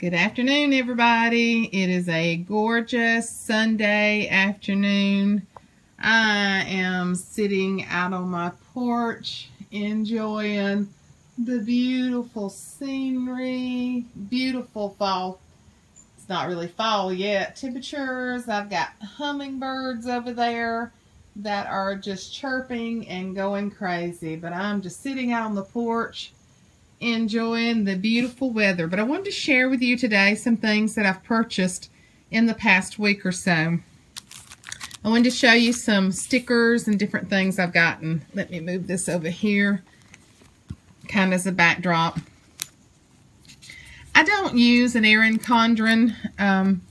Good afternoon, everybody. It is a gorgeous Sunday afternoon. I am sitting out on my porch enjoying the beautiful scenery, beautiful fall. It's not really fall yet. Temperatures, I've got hummingbirds over there that are just chirping and going crazy, but I'm just sitting out on the porch enjoying the beautiful weather. But I wanted to share with you today some things that I've purchased in the past week or so. I wanted to show you some stickers and different things I've gotten. Let me move this over here, kind of as a backdrop. I don't use an Erin Condren um,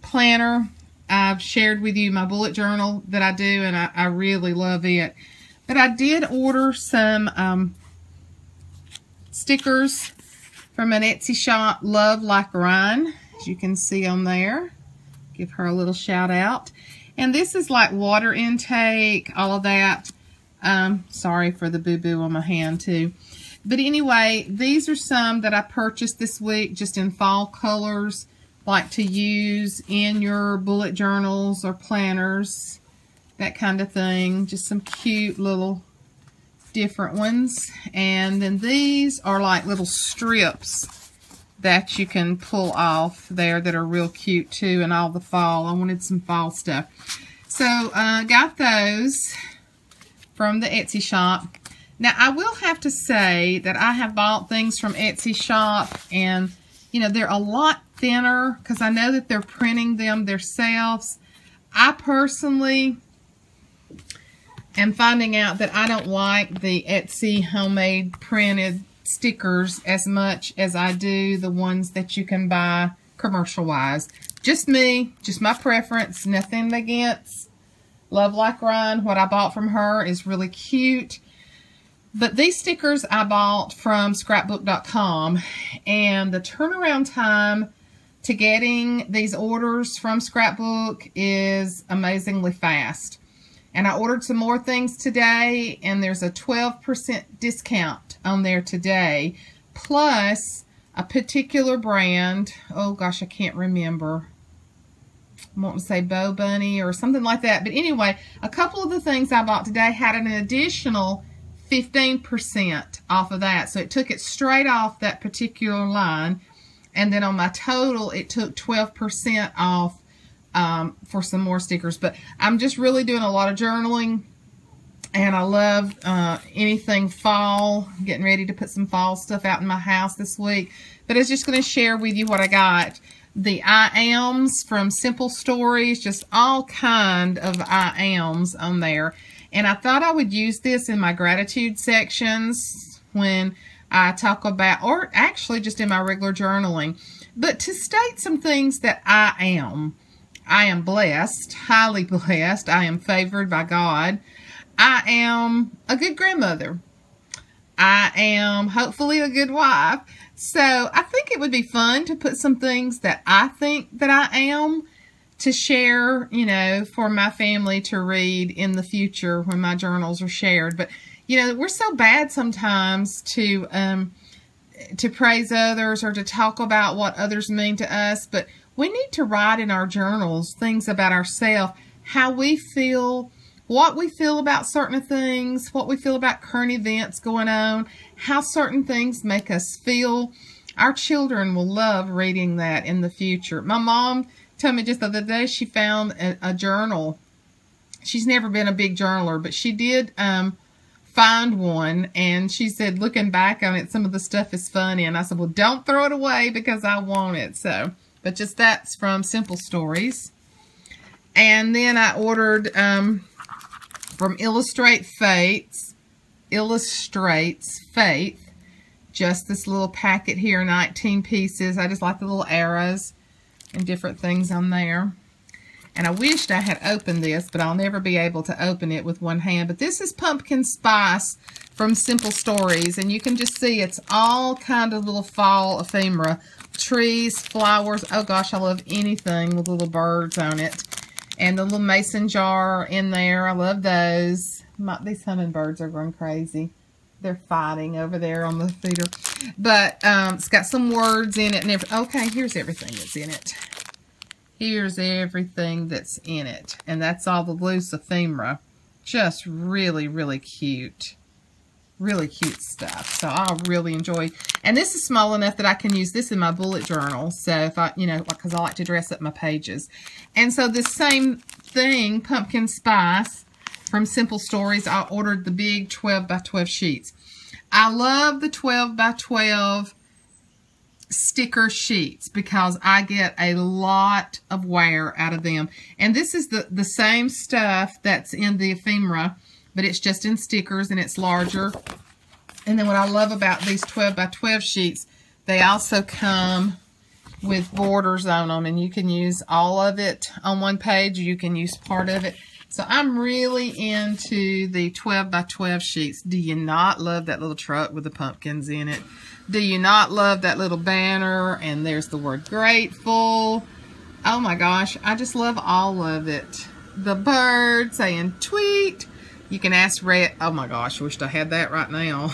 planner. I've shared with you my bullet journal that I do, and I, I really love it. But I did order some um, stickers from an Etsy shop, Love Like Ryan, as you can see on there. Give her a little shout out. And this is like water intake, all of that. Um, sorry for the boo-boo on my hand too. But anyway, these are some that I purchased this week just in fall colors, like to use in your bullet journals or planners, that kind of thing. Just some cute little different ones. And then these are like little strips that you can pull off there that are real cute too and all the fall. I wanted some fall stuff. So uh, got those from the Etsy shop. Now I will have to say that I have bought things from Etsy shop and you know they're a lot thinner because I know that they're printing them themselves. I personally and finding out that I don't like the Etsy homemade printed stickers as much as I do the ones that you can buy commercial wise. Just me, just my preference, nothing against Love Like Ryan. What I bought from her is really cute. But these stickers I bought from scrapbook.com and the turnaround time to getting these orders from Scrapbook is amazingly fast. And I ordered some more things today, and there's a 12% discount on there today, plus a particular brand. Oh gosh, I can't remember. I want to say Bo Bunny or something like that. But anyway, a couple of the things I bought today had an additional 15% off of that. So it took it straight off that particular line. And then on my total, it took 12% off um, for some more stickers. But I'm just really doing a lot of journaling. And I love uh, anything fall, getting ready to put some fall stuff out in my house this week. But I was just going to share with you what I got. The I ams from Simple Stories, just all kind of I ams on there. And I thought I would use this in my gratitude sections when I talk about, or actually just in my regular journaling. But to state some things that I am. I am blessed, highly blessed. I am favored by God. I am a good grandmother. I am hopefully a good wife. So I think it would be fun to put some things that I think that I am to share, you know, for my family to read in the future when my journals are shared. But, you know, we're so bad sometimes to, um, to praise others or to talk about what others mean to us. But we need to write in our journals things about ourselves, how we feel, what we feel about certain things, what we feel about current events going on, how certain things make us feel. Our children will love reading that in the future. My mom told me just the other day she found a, a journal. She's never been a big journaler, but she did um, find one and she said looking back on it some of the stuff is funny and I said well don't throw it away because I want it so but just that's from Simple Stories. And then I ordered um, from Illustrate Fates, Illustrates Faith, just this little packet here, 19 pieces. I just like the little arrows and different things on there. And I wished I had opened this, but I'll never be able to open it with one hand. But this is Pumpkin Spice from Simple Stories. And you can just see it's all kind of little fall ephemera trees, flowers. Oh gosh, I love anything with little birds on it. And the little mason jar in there. I love those. My, these hummingbirds are going crazy. They're fighting over there on the feeder. But um, it's got some words in it. and every, Okay, here's everything that's in it. Here's everything that's in it. And that's all the loose ephemera. Just really, really cute. Really cute stuff. So I really enjoy. And this is small enough that I can use this in my bullet journal. So if I, you know, because I like to dress up my pages. And so the same thing, pumpkin spice from Simple Stories, I ordered the big 12 by 12 sheets. I love the 12 by 12 sticker sheets because I get a lot of wear out of them. And this is the, the same stuff that's in the ephemera, but it's just in stickers and it's larger. And then what I love about these 12 by 12 sheets, they also come with borders on them and you can use all of it on one page you can use part of it. So I'm really into the 12 by 12 sheets. Do you not love that little truck with the pumpkins in it? Do you not love that little banner? And there's the word grateful. Oh my gosh, I just love all of it. The bird saying tweet. You can ask Red. Oh my gosh, wished I had that right now.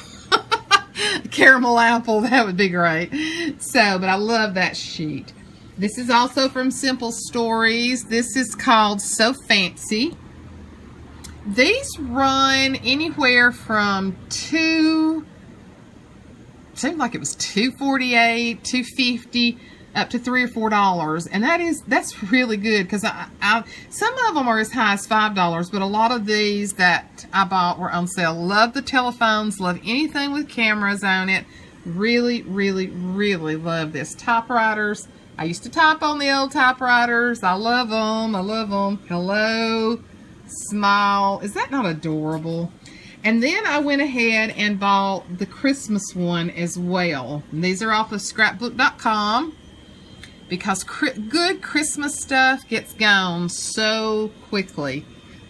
Caramel apple, that would be great. So, but I love that sheet. This is also from Simple Stories. This is called So Fancy. These run anywhere from two seemed like it was 248 250 up to three or four dollars and that is that's really good because I, I some of them are as high as five dollars but a lot of these that I bought were on sale. Love the telephones love anything with cameras on it. Really really really love this. Typewriters I used to type on the old typewriters I love them I love them hello smile. Is that not adorable? And then I went ahead and bought the Christmas one as well. And these are off of scrapbook.com because good Christmas stuff gets gone so quickly.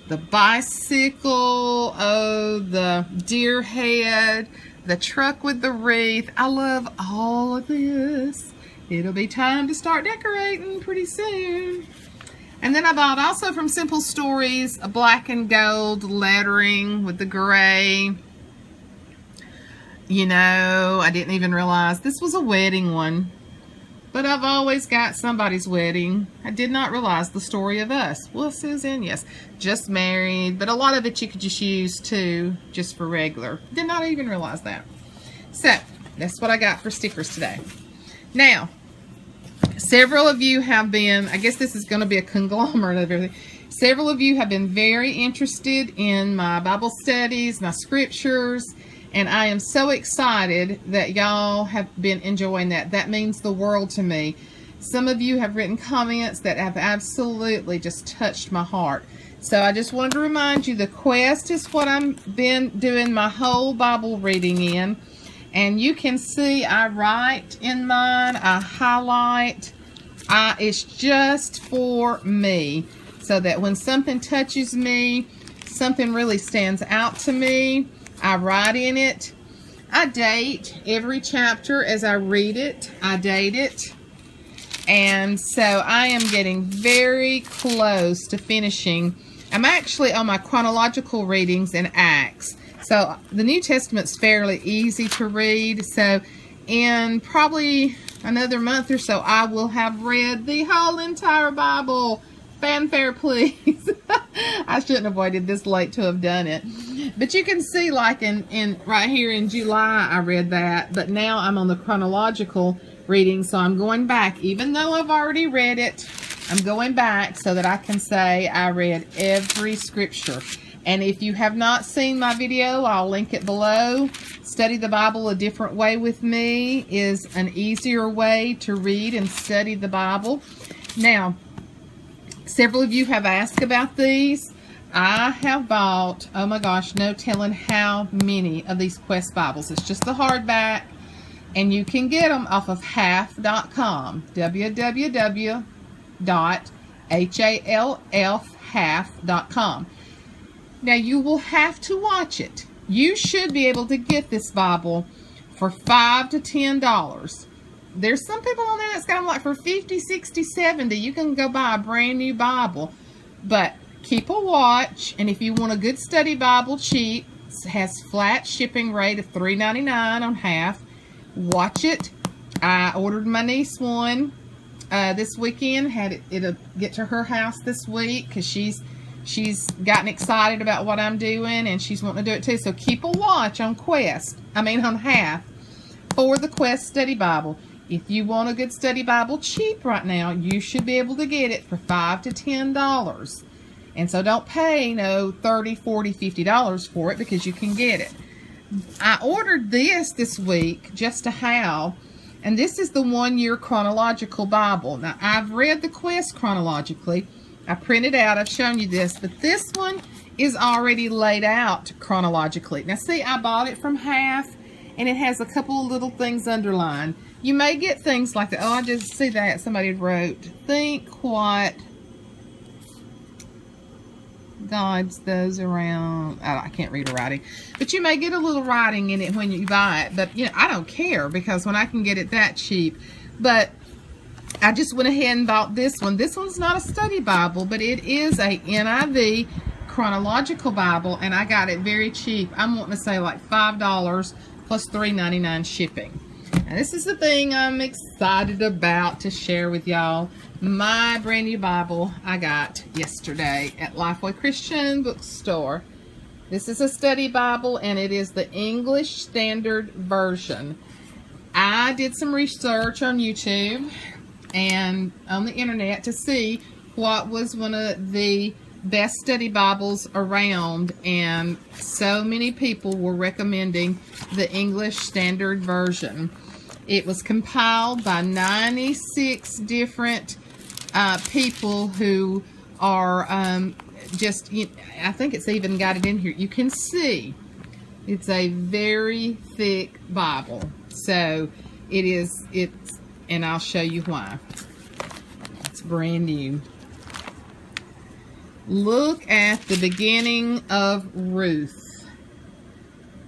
The bicycle, oh, the deer head, the truck with the wreath. I love all of this. It'll be time to start decorating pretty soon. And then I bought also from Simple Stories a black and gold lettering with the gray. You know, I didn't even realize this was a wedding one. But I've always got somebody's wedding. I did not realize the story of us. Well, Susan, yes, just married. But a lot of it you could just use too, just for regular. Did not even realize that. So, that's what I got for stickers today. Now, several of you have been, I guess this is going to be a conglomerate of everything. Several of you have been very interested in my Bible studies, my scriptures, and I am so excited that y'all have been enjoying that. That means the world to me. Some of you have written comments that have absolutely just touched my heart. So I just wanted to remind you the quest is what I've been doing my whole Bible reading in. And you can see I write in mine, I highlight. I, it's just for me so that when something touches me, something really stands out to me, I write in it. I date every chapter as I read it. I date it. And so I am getting very close to finishing. I'm actually on my chronological readings in Acts. So the New Testament's fairly easy to read. So in probably another month or so, I will have read the whole entire Bible. Fanfare, please. I shouldn't have waited this late to have done it. But you can see like in, in right here in July, I read that. But now I'm on the chronological reading. So I'm going back. Even though I've already read it, I'm going back so that I can say I read every scripture. And if you have not seen my video, I'll link it below. Study the Bible a Different Way with Me is an easier way to read and study the Bible. Now, several of you have asked about these. I have bought, oh my gosh, no telling how many of these Quest Bibles. It's just the hardback, and you can get them off of half.com, www.half.com. Now you will have to watch it. You should be able to get this Bible for 5 to $10. There's some people on there that's got them like for 50, 60, 70. You can go buy a brand new Bible. But keep a watch. And if you want a good study Bible cheap, has flat shipping rate of $3.99 on half. watch it. I ordered my niece one uh, this weekend. Had it it'll get to her house this week because she's she's gotten excited about what I'm doing and she's wanting to do it too. So keep a watch on Quest. I mean on half for the Quest Study Bible. If you want a good study Bible cheap right now, you should be able to get it for five to ten dollars. And so don't pay no 30, 40, 50 dollars for it because you can get it. I ordered this this week just to have and this is the one year chronological Bible. Now, I've read the quest chronologically. I printed out, I've shown you this, but this one is already laid out chronologically. Now, see, I bought it from half, and it has a couple of little things underlined. You may get things like that. Oh, I just see that. Somebody wrote, think what God's those around. I can't read a writing, but you may get a little writing in it when you buy it. But you know, I don't care because when I can get it that cheap. But I just went ahead and bought this one. This one's not a study Bible, but it is a NIV chronological Bible, and I got it very cheap. I'm wanting to say like five dollars plus three ninety nine shipping. And this is the thing I'm excited about to share with y'all my brand new Bible I got yesterday at Lifeway Christian Bookstore. This is a study Bible and it is the English Standard Version. I did some research on YouTube and on the internet to see what was one of the best study Bibles around and so many people were recommending the English Standard Version. It was compiled by 96 different uh, people who are um, just, I think it's even got it in here. You can see it's a very thick Bible. So it is, it's, and I'll show you why. It's brand new. Look at the beginning of Ruth.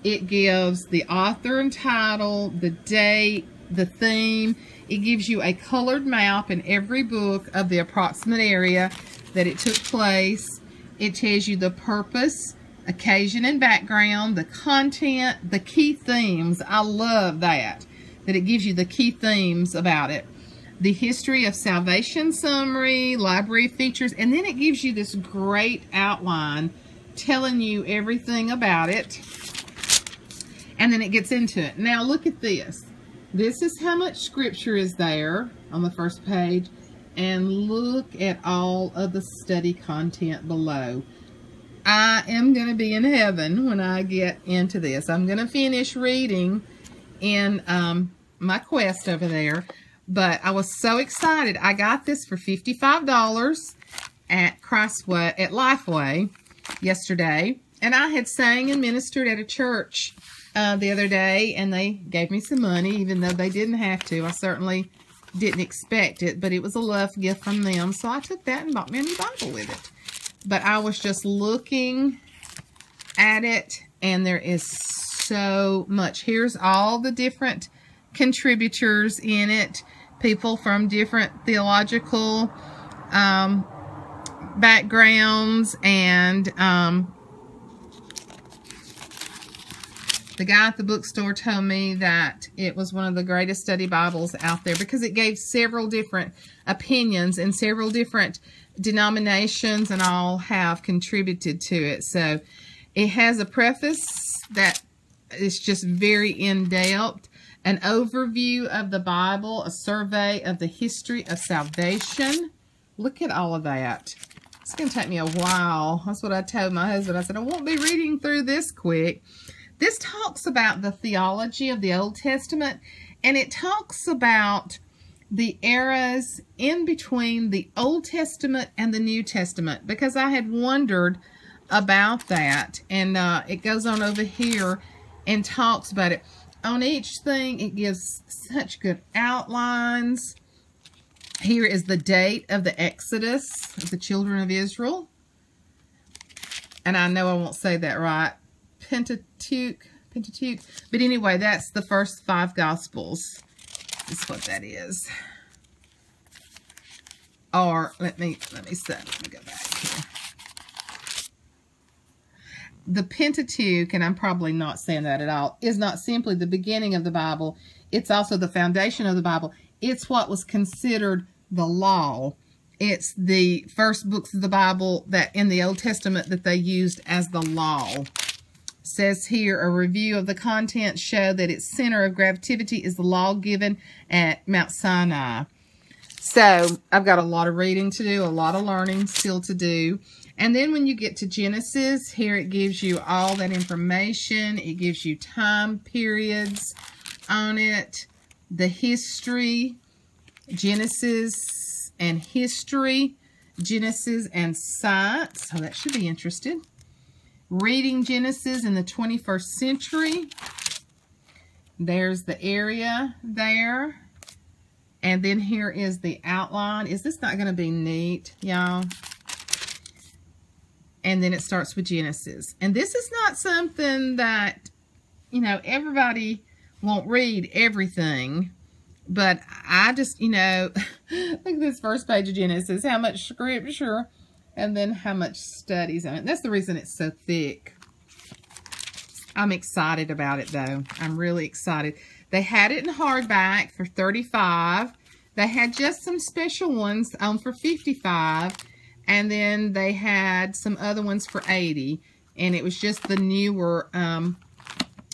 It gives the author and title, the date, the theme, it gives you a colored map in every book of the approximate area that it took place. It tells you the purpose, occasion and background, the content, the key themes. I love that, that it gives you the key themes about it. The history of salvation summary, library features, and then it gives you this great outline telling you everything about it. And then it gets into it. Now look at this. This is how much scripture is there on the first page. And look at all of the study content below. I am going to be in heaven when I get into this. I'm going to finish reading in um, my quest over there. But I was so excited. I got this for $55 at Christway, at Lifeway yesterday. And I had sang and ministered at a church uh, the other day, and they gave me some money, even though they didn't have to. I certainly didn't expect it, but it was a love gift from them. So I took that and bought me a new Bible with it. But I was just looking at it, and there is so much. Here's all the different contributors in it, people from different theological um, backgrounds and um, The guy at the bookstore told me that it was one of the greatest study Bibles out there because it gave several different opinions and several different denominations and all have contributed to it. So it has a preface that is just very in-depth, an overview of the Bible, a survey of the history of salvation. Look at all of that. It's going to take me a while. That's what I told my husband. I said, I won't be reading through this quick. This talks about the theology of the Old Testament, and it talks about the eras in between the Old Testament and the New Testament, because I had wondered about that, and uh, it goes on over here and talks about it. On each thing, it gives such good outlines. Here is the date of the Exodus of the children of Israel. And I know I won't say that right. Pentateuch. Pentateuch. But anyway, that's the first five Gospels. Is what that is. Or let me let me set. Let me go back here. The Pentateuch, and I'm probably not saying that at all, is not simply the beginning of the Bible. It's also the foundation of the Bible. It's what was considered the law. It's the first books of the Bible that in the Old Testament that they used as the law. Says here, a review of the contents show that its center of gravity is the law given at Mount Sinai. So I've got a lot of reading to do, a lot of learning still to do. And then when you get to Genesis, here it gives you all that information. It gives you time periods on it, the history, Genesis and history, Genesis and science. So oh, that should be interested. Reading Genesis in the 21st century. There's the area there. And then here is the outline. Is this not going to be neat, y'all? And then it starts with Genesis. And this is not something that, you know, everybody won't read everything. But I just, you know, look at this first page of Genesis. How much scripture and then how much studies on it. That's the reason it's so thick. I'm excited about it, though. I'm really excited. They had it in hardback for 35 They had just some special ones on for 55 And then they had some other ones for 80 And it was just the newer, um,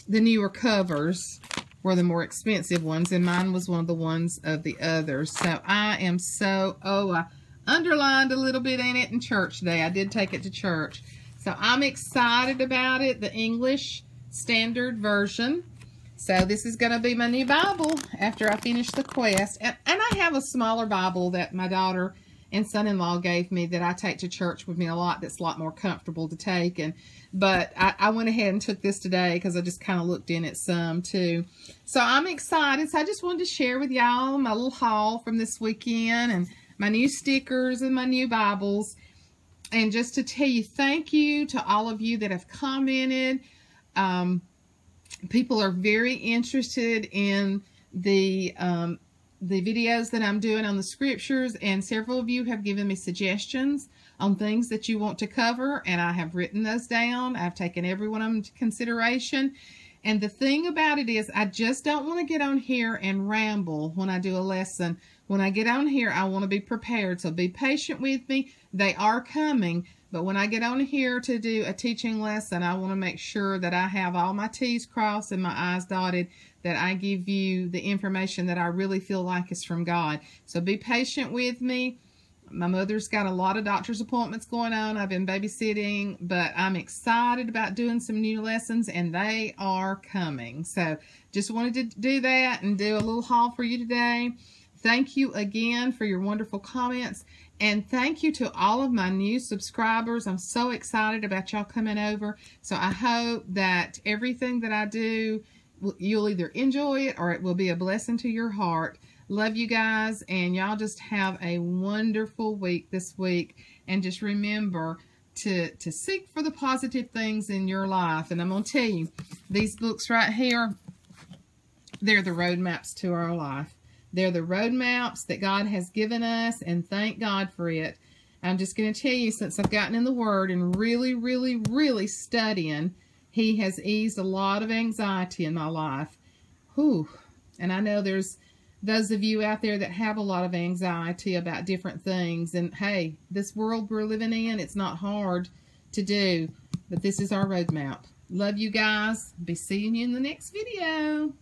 the newer covers were the more expensive ones. And mine was one of the ones of the others. So I am so, oh, I underlined a little bit in it in church today. I did take it to church. So I'm excited about it. The English Standard Version. So this is going to be my new Bible after I finish the quest. And, and I have a smaller Bible that my daughter and son-in-law gave me that I take to church with me a lot that's a lot more comfortable to take. And But I, I went ahead and took this today because I just kind of looked in it some too. So I'm excited. So I just wanted to share with y'all my little haul from this weekend and my new stickers and my new Bibles. And just to tell you thank you to all of you that have commented. Um, people are very interested in the um, the videos that I'm doing on the scriptures and several of you have given me suggestions on things that you want to cover and I have written those down. I've taken every one of them into consideration. And the thing about it is I just don't want to get on here and ramble when I do a lesson. When I get on here, I want to be prepared. So be patient with me. They are coming. But when I get on here to do a teaching lesson, I want to make sure that I have all my T's crossed and my I's dotted, that I give you the information that I really feel like is from God. So be patient with me. My mother's got a lot of doctor's appointments going on. I've been babysitting, but I'm excited about doing some new lessons and they are coming. So just wanted to do that and do a little haul for you today. Thank you again for your wonderful comments. And thank you to all of my new subscribers. I'm so excited about y'all coming over. So I hope that everything that I do, you'll either enjoy it or it will be a blessing to your heart. Love you guys, and y'all just have a wonderful week this week. And just remember to, to seek for the positive things in your life. And I'm going to tell you, these books right here, they're the roadmaps to our life. They're the roadmaps that God has given us, and thank God for it. I'm just going to tell you, since I've gotten in the Word and really, really, really studying, He has eased a lot of anxiety in my life. Whew. And I know there's those of you out there that have a lot of anxiety about different things. And hey, this world we're living in, it's not hard to do, but this is our roadmap. Love you guys. Be seeing you in the next video.